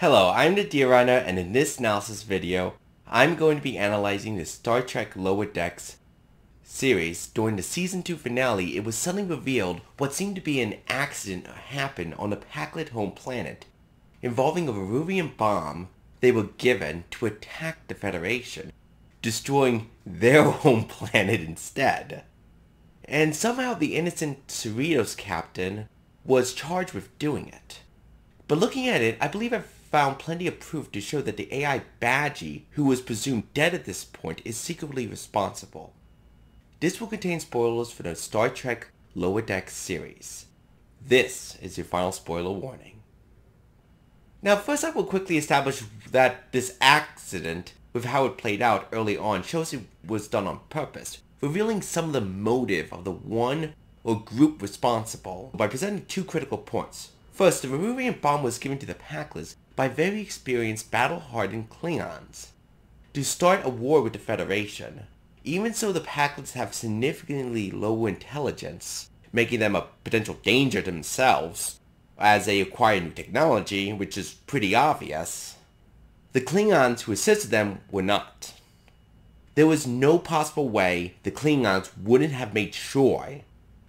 Hello, I'm the Deer Runner and in this analysis video, I'm going to be analyzing the Star Trek Lower Decks series. During the season 2 finale, it was suddenly revealed what seemed to be an accident happened on the Pakled home planet, involving a Varuvian bomb they were given to attack the Federation, destroying their home planet instead. And somehow the innocent Cerritos captain was charged with doing it. But looking at it, I believe I've found plenty of proof to show that the AI Badgey, who was presumed dead at this point, is secretly responsible. This will contain spoilers for the Star Trek Lower Decks series. This is your final spoiler warning. Now first I will quickly establish that this accident, with how it played out early on, shows it was done on purpose, revealing some of the motive of the one or group responsible by presenting two critical points. First, the Varuvian bomb was given to the Pakleds by very experienced battle-hardened Klingons to start a war with the Federation. Even so, the Pakleds have significantly lower intelligence, making them a potential danger to themselves as they acquire new technology, which is pretty obvious. The Klingons who assisted them were not. There was no possible way the Klingons wouldn't have made sure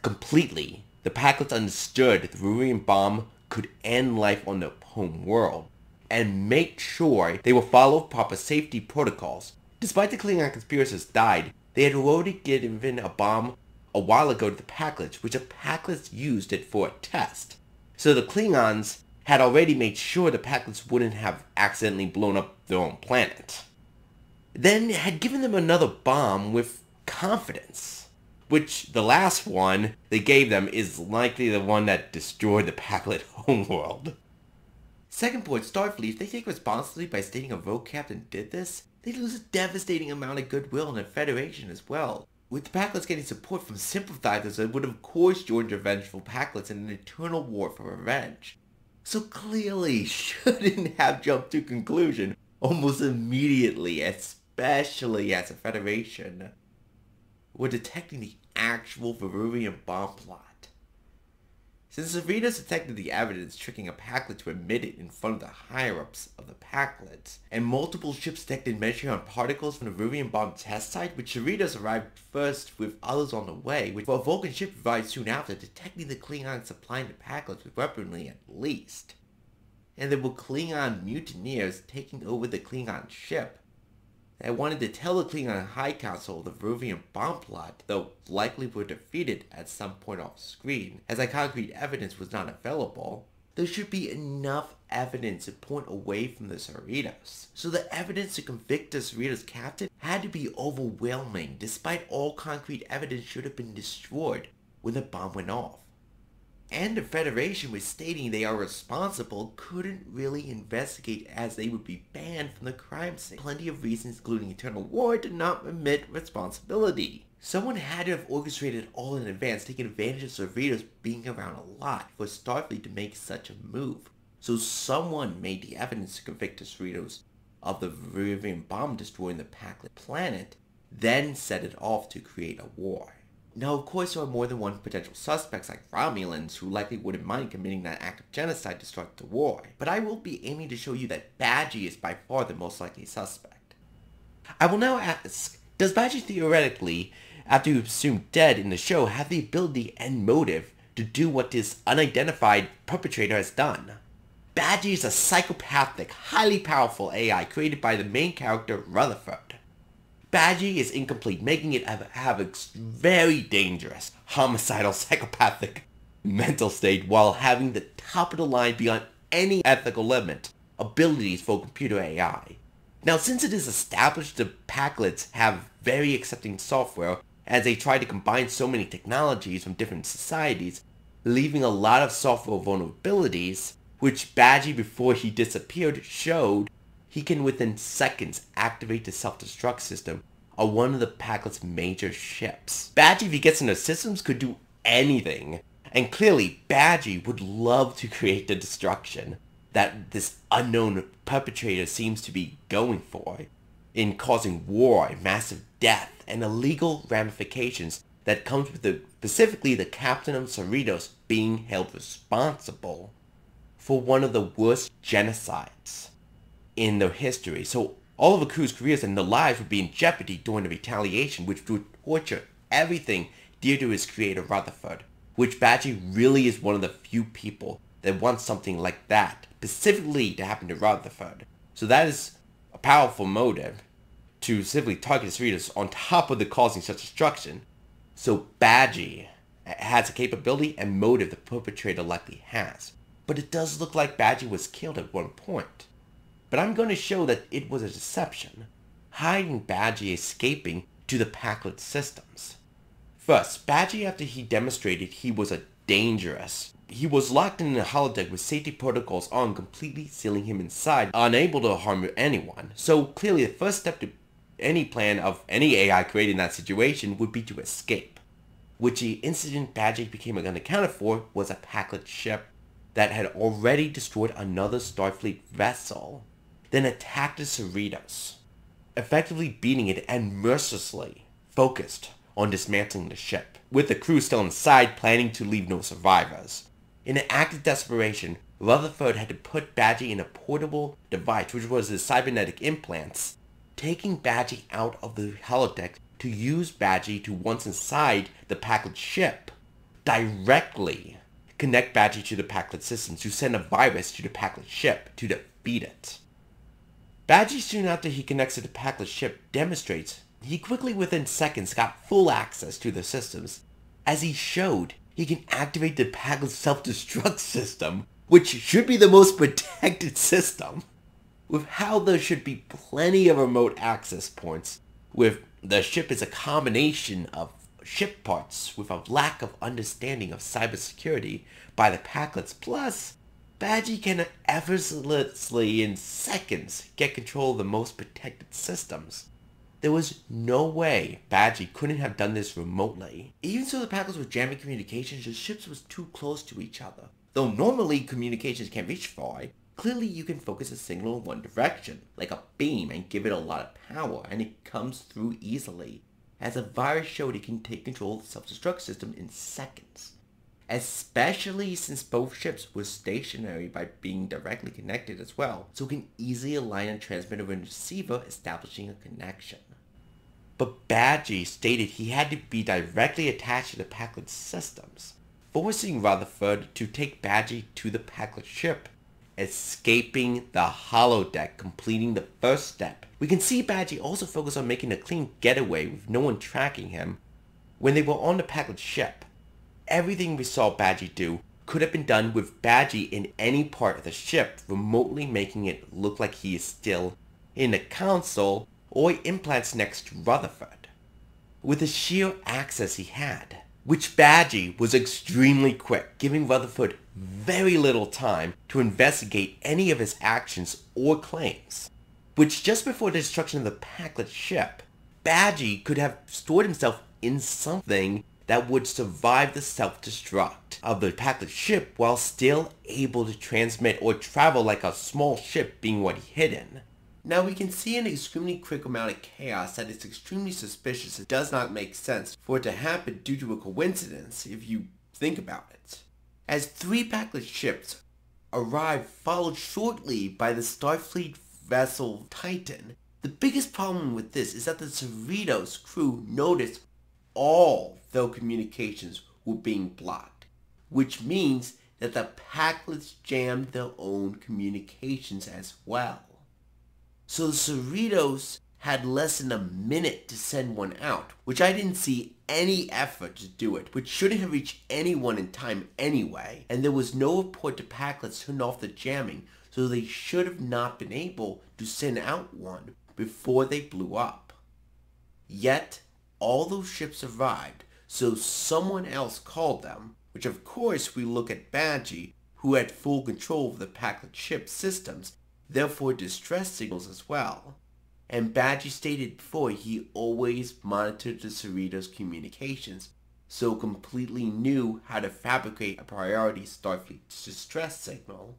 completely the Pakleds understood the Varuvian bomb could end life on their home world and make sure they will follow proper safety protocols. Despite the Klingon conspirators died, they had already given a bomb a while ago to the Pakleds, which the Pakleds used it for a test. So the Klingons had already made sure the Pakleds wouldn't have accidentally blown up their own planet. Then had given them another bomb with confidence, which the last one they gave them is likely the one that destroyed the Pakled homeworld. Second point, Starfleet, if they take responsibility by stating a rogue captain did this, they lose a devastating amount of goodwill in the Federation as well. With the Pakleds getting support from sympathizers that would of course join the vengeful Pakleds in an eternal war for revenge. So clearly shouldn't have jumped to conclusion almost immediately, especially as a Federation. We're detecting the actual Varuvian bomb plot. Since Cerritos detected the evidence tricking a Pakled to admit it in front of the higher-ups of the Pakleds, and multiple ships detected measuring on particles from the Varuvian bomb test site, which Cerritos arrived first with others on the way, which a Vulcan ship arrived soon after, detecting the Klingons supplying the Pakleds with weaponry at least. And there were Klingon mutineers taking over the Klingon ship, I wanted to tell the Klingon High Council the Varuvian bomb plot, though likely were defeated at some point off screen, as a concrete evidence was not available. There should be enough evidence to point away from the Cerritos. So the evidence to convict the Cerritos captain had to be overwhelming, despite all concrete evidence should have been destroyed when the bomb went off and the Federation was stating they are responsible couldn't really investigate as they would be banned from the crime scene. Plenty of reasons including Eternal War did not admit responsibility. Someone had to have orchestrated all in advance, taking advantage of Cerritos being around a lot for Starfleet to make such a move. So someone made the evidence to convict Cerritos of the Varuvian bomb destroying the Pakled planet, then set it off to create a war. Now, of course, there are more than one potential suspects like Romulans who likely wouldn't mind committing that act of genocide to start the war, but I will be aiming to show you that Badgey is by far the most likely suspect. I will now ask, does Badgey theoretically, after he was assumed dead in the show, have the ability and motive to do what this unidentified perpetrator has done? Badgey is a psychopathic, highly powerful AI created by the main character Rutherford. Badgey is incomplete, making it have a very dangerous, homicidal, psychopathic mental state while having the top of the line beyond any ethical limit abilities for computer AI. Now since it is established the Pakleds have very accepting software as they try to combine so many technologies from different societies, leaving a lot of software vulnerabilities, which Badgey before he disappeared showed he can within seconds activate the self-destruct system on one of the Pakled's major ships. Badgey, if he gets into systems, could do anything. And clearly, Badgey would love to create the destruction that this unknown perpetrator seems to be going for in causing war, massive death, and illegal ramifications that comes with the, specifically the captain of Cerritos being held responsible for one of the worst genocides in their history. So all of the crew's careers and their lives would be in jeopardy during the retaliation, which would torture everything dear to his creator Rutherford. Which Badgey really is one of the few people that wants something like that, specifically to happen to Rutherford. So that is a powerful motive to simply target his readers on top of the causing such destruction. So Badgey has a capability and motive the perpetrator likely has. But it does look like Badgey was killed at one point. But I'm going to show that it was a deception, hiding Badgey escaping to the Pakled systems. First, Badgey after he demonstrated he was a dangerous. He was locked in a holodeck with safety protocols on, completely sealing him inside, unable to harm anyone. So clearly the first step to any plan of any AI created in that situation would be to escape. Which the incident Badgey became unaccounted for was a Pakled ship that had already destroyed another Starfleet vessel, then attacked the Cerritos, effectively beating it and mercilessly focused on dismantling the ship, with the crew still inside planning to leave no survivors. In an act of desperation, Rutherford had to put Badgey in a portable device, which was his cybernetic implants, taking Badgey out of the holodeck to use Badgey to once inside the Pakled ship, directly connect Badgey to the Pakled systems to send a virus to the Pakled ship to defeat it. Badgey soon after he connects to the Pakled ship demonstrates he quickly within seconds got full access to the systems. As he showed, he can activate the Pakled self-destruct system, which should be the most protected system. With how there should be plenty of remote access points, with the ship is a combination of ship parts with a lack of understanding of cybersecurity by the Pakleds, plus Badgey can effortlessly in seconds get control of the most protected systems. There was no way Badgey couldn't have done this remotely. Even so the Pakleds were jamming communications, the ships was too close to each other. Though normally communications can't reach far, clearly you can focus a signal in one direction, like a beam, and give it a lot of power, and it comes through easily. As a virus showed it can take control of the self-destruct system in seconds. Especially since both ships were stationary by being directly connected as well, so can easily align a transmitter and receiver establishing a connection. But Badgey stated he had to be directly attached to the Pakled systems, forcing Rutherford to take Badgey to the Pakled ship, escaping the holodeck, completing the first step. We can see Badgey also focus on making a clean getaway with no one tracking him when they were on the Pakled ship. Everything we saw Badgey do could have been done with Badgey in any part of the ship, remotely making it look like he is still in the console or implants next to Rutherford. With the sheer access he had, which Badgey was extremely quick, giving Rutherford very little time to investigate any of his actions or claims. Which just before the destruction of the Pakled ship, Badgey could have stored himself in something that would survive the self-destruct of the Pakled ship while still able to transmit or travel like a small ship being what he hid in. Now we can see an extremely quick amount of chaos that is extremely suspicious. It does not make sense for it to happen due to a coincidence if you think about it. As three Pakled ships arrive followed shortly by the Starfleet vessel Titan, the biggest problem with this is that the Cerritos crew noticed all their communications were being blocked, which means that the Pakleds jammed their own communications as well. So the Cerritos had less than a minute to send one out, which I didn't see any effort to do it, which shouldn't have reached anyone in time anyway, and there was no report to Pakleds turned off the jamming, so they should have not been able to send out one before they blew up. Yet, all those ships arrived, so someone else called them, which of course we look at Badgey, who had full control of the Pakled ship systems, therefore distress signals as well. And Badgey stated before he always monitored the Cerritos communications, so completely knew how to fabricate a priority Starfleet distress signal,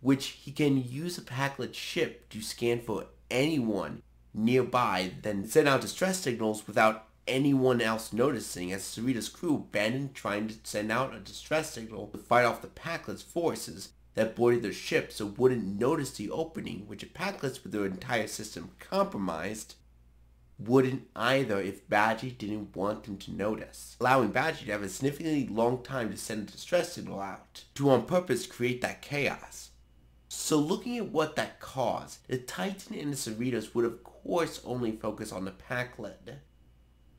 which he can use a Pakled ship to scan for anyone nearby, then send out distress signals without anyone else noticing as Cerritos crew abandoned trying to send out a distress signal to fight off the Pakled's forces that boarded their ship so wouldn't notice the opening, which Pakleds with their entire system compromised, wouldn't either if Badgey didn't want them to notice, allowing Badgey to have a significantly long time to send a distress signal out, to on purpose create that chaos. So looking at what that caused, the Titan and the Cerritos would of course only focus on the Pakled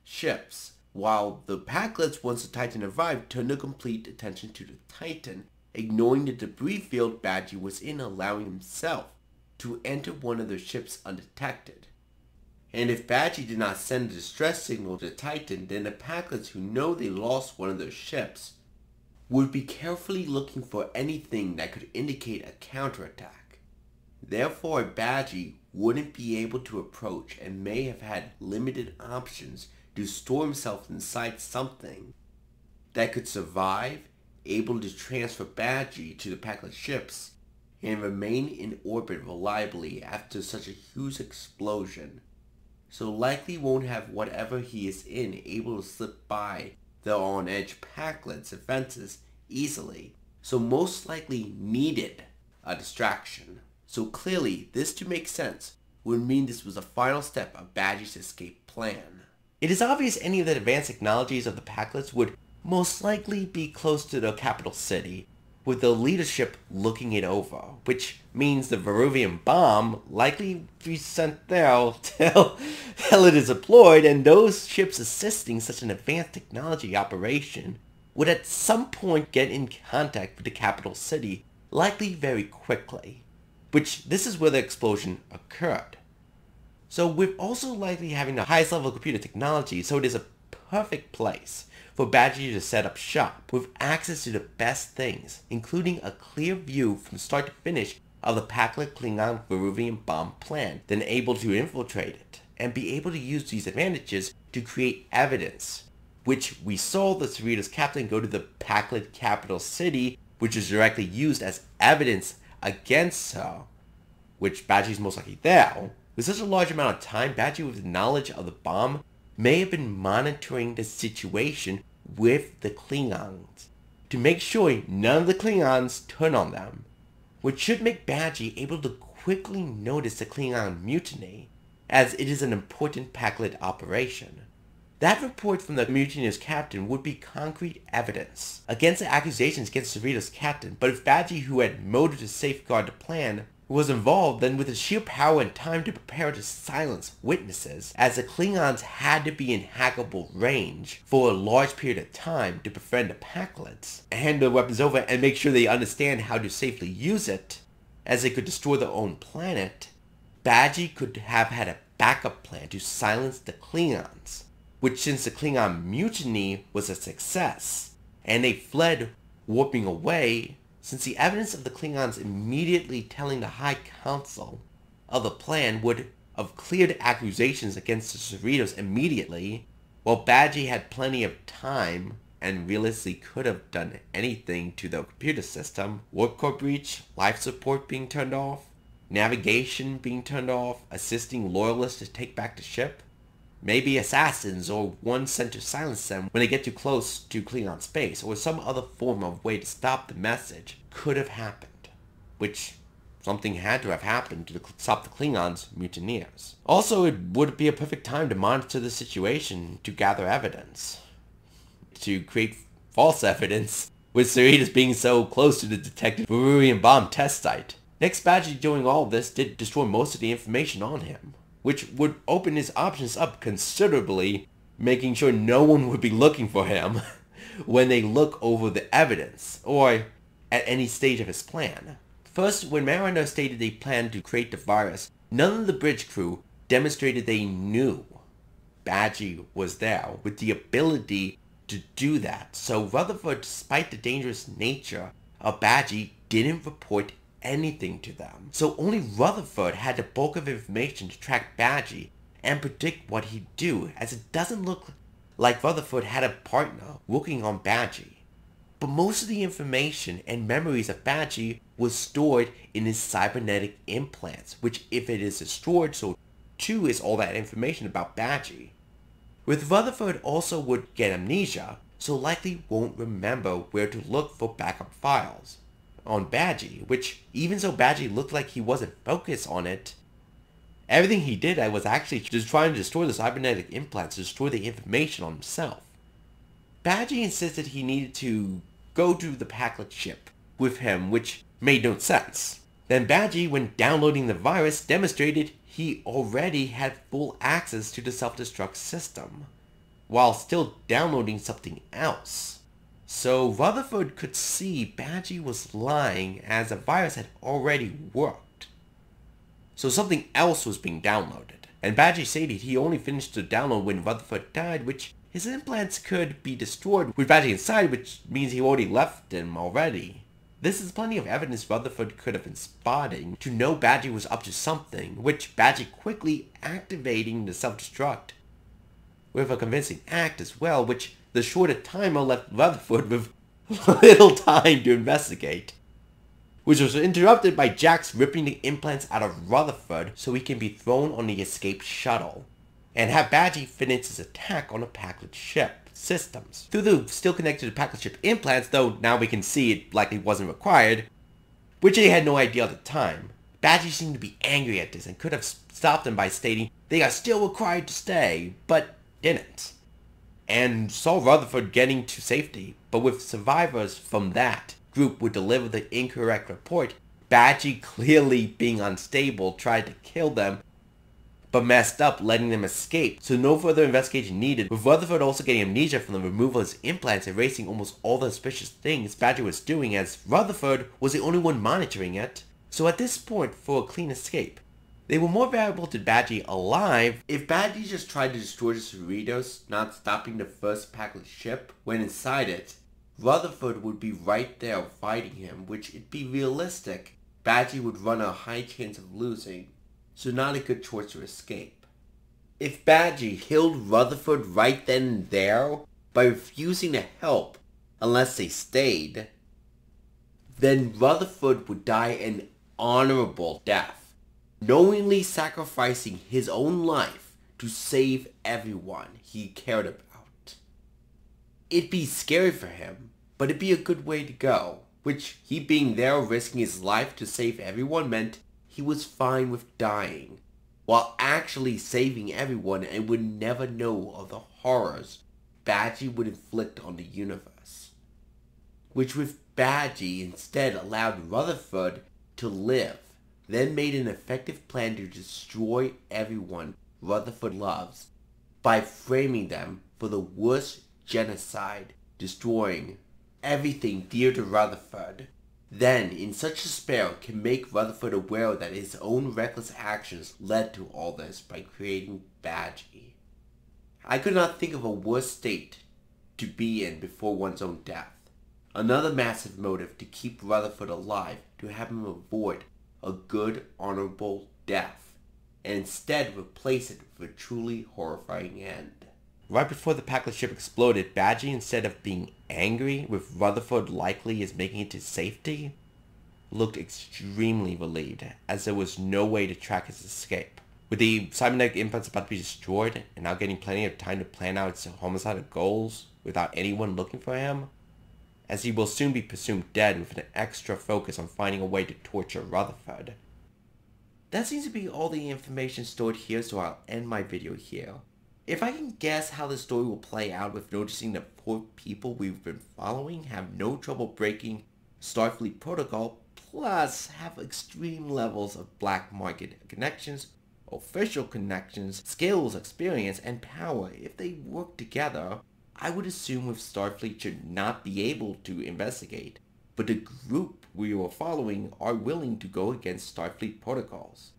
ships, while the Pakleds once the Titan arrived turned their complete attention to the Titan, ignoring the debris field Badgey was in allowing himself to enter one of their ships undetected. And if Badgey did not send a distress signal to Titan, then the Pakleds who know they lost one of their ships would be carefully looking for anything that could indicate a counterattack. Therefore, Badgey wouldn't be able to approach and may have had limited options to store himself inside something that could survive, able to transfer Badgey to the Pakled ships, and remain in orbit reliably after such a huge explosion so likely won't have whatever he is in able to slip by the on-edge Pakled's defenses easily, so most likely needed a distraction. So clearly, this to make sense would mean this was the final step of Badgey's escape plan. It is obvious any of the advanced technologies of the Pakleds would most likely be close to the capital city, with the leadership looking it over, which means the Varuvian bomb likely be sent there till, till it is deployed, and those ships assisting such an advanced technology operation would at some point get in contact with the capital city, likely very quickly, which this is where the explosion occurred. So we're also likely having the highest level of computer technology, so it is a perfect place for Badgey to set up shop with access to the best things, including a clear view from start to finish of the Pakled Klingon Varuvian bomb plan, then able to infiltrate it, and be able to use these advantages to create evidence, which we saw the Cerritos captain go to the Pakled capital city, which was directly used as evidence against her, which Badgey's most likely there. With such a large amount of time, Badgey with knowledge of the bomb may have been monitoring the situation with the Klingons to make sure none of the Klingons turn on them, which should make Badgey able to quickly notice the Klingon mutiny, as it is an important Pakled operation. That report from the mutineer's captain would be concrete evidence against the accusations against Cerritos' captain, but if Badgey, who had motive to safeguard the plan, was involved, then with the sheer power and time to prepare to silence witnesses, as the Klingons had to be in hackable range for a large period of time to befriend the Pakleds, hand their weapons over and make sure they understand how to safely use it, as they could destroy their own planet, Badgey could have had a backup plan to silence the Klingons, which since the Klingon mutiny was a success, and they fled warping away, since the evidence of the Klingons immediately telling the High Council of the plan would have cleared accusations against the Cerritos immediately, while Badgey had plenty of time and realistically could have done anything to the computer system, warp core breach, life support being turned off, navigation being turned off, assisting loyalists to take back the ship, maybe assassins or one sent to silence them when they get too close to Klingon space, or some other form of way to stop the message could have happened, which something had to have happened to stop the Klingons mutineers. Also, it would be a perfect time to monitor the situation to gather evidence, to create false evidence, with Cerritos being so close to the detected Varuvian bomb test site. Next Badgey doing all this did destroy most of the information on him which would open his options up considerably, making sure no one would be looking for him when they look over the evidence, or at any stage of his plan. First, when Mariner stated they planned to create the virus, none of the bridge crew demonstrated they knew Badgey was there with the ability to do that. So Rutherford, despite the dangerous nature of Badgey, didn't report anything to them. So only Rutherford had the bulk of information to track Badgey and predict what he'd do, as it doesn't look like Rutherford had a partner working on Badgey. But most of the information and memories of Badgey was stored in his cybernetic implants, which if it is destroyed, so too is all that information about Badgey. With Rutherford also would get amnesia, so likely won't remember where to look for backup files on Badgey, which even so Badgey looked like he wasn't focused on it, everything he did I was actually just trying to destroy the cybernetic implants to destroy the information on himself. Badgey insisted he needed to go to the Pakled ship with him, which made no sense. Then Badgey, when downloading the virus, demonstrated he already had full access to the self-destruct system, while still downloading something else. So Rutherford could see Badgey was lying as the virus had already worked. So something else was being downloaded. And Badgey stated he only finished the download when Rutherford died, which his implants could be destroyed with Badgey inside, which means he already left them already. This is plenty of evidence Rutherford could have been spotting to know Badgey was up to something, which Badgey quickly activating the self-destruct. With a convincing act as well, which the shorter timer left Rutherford with little time to investigate. Which was interrupted by Shaxs ripping the implants out of Rutherford so he can be thrown on the escaped shuttle, and have Badgey finish his attack on a Pakled ship systems. Through the still connected to Pakled ship implants, though now we can see it likely wasn't required, which they had no idea at the time. Badgey seemed to be angry at this and could have stopped them by stating they are still required to stay, but didn't. And saw Rutherford getting to safety, but with survivors from that group would deliver the incorrect report, Badgey clearly being unstable tried to kill them but messed up letting them escape, so no further investigation needed, with Rutherford also getting amnesia from the removal of his implants erasing almost all the suspicious things Badger was doing as Rutherford was the only one monitoring it. So at this point, for a clean escape, they were more valuable to Badgey alive if Badgey just tried to destroy the Cerritos, not stopping the first Pakled ship when inside it. Rutherford would be right there fighting him, which it'd be realistic. Badgey would run a high chance of losing, so not a good choice to escape. If Badgey killed Rutherford right then and there by refusing to help unless they stayed, then Rutherford would die an honorable death, knowingly sacrificing his own life to save everyone he cared about. It'd be scary for him, but it'd be a good way to go, which he being there risking his life to save everyone meant he was fine with dying, while actually saving everyone and would never know of the horrors Badgey would inflict on the universe. Which with Badgey instead allowed Rutherford to live, then made an effective plan to destroy everyone Rutherford loves by framing them for the worst genocide, destroying everything dear to Rutherford then, in such despair, can make Rutherford aware that his own reckless actions led to all this by creating Badgey. I could not think of a worse state to be in before one's own death. Another massive motive to keep Rutherford alive, to have him avoid a good, honorable death, and instead replace it with a truly horrifying end. Right before the Pakled ship exploded, Badgey, instead of being angry with Rutherford likely is making it to safety, looked extremely relieved, as there was no way to track his escape. With the cybernetic implants about to be destroyed, and now getting plenty of time to plan out its homicidal goals without anyone looking for him, as he will soon be presumed dead with an extra focus on finding a way to torture Rutherford. That seems to be all the information stored here, so I'll end my video here. If I can guess how the story will play out with noticing that four people we've been following have no trouble breaking Starfleet protocol, plus have extreme levels of black market connections, official connections, skills, experience, and power if they work together, I would assume with Starfleet should not be able to investigate, but the group we are following are willing to go against Starfleet protocols,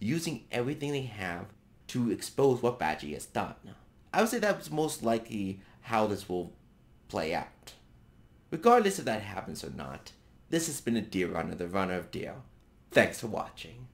using everything they have to expose what Badgey has done. I would say that's most likely how this will play out. Regardless if that happens or not, this has been a Deer Runner, the runner of Deer. Thanks for watching.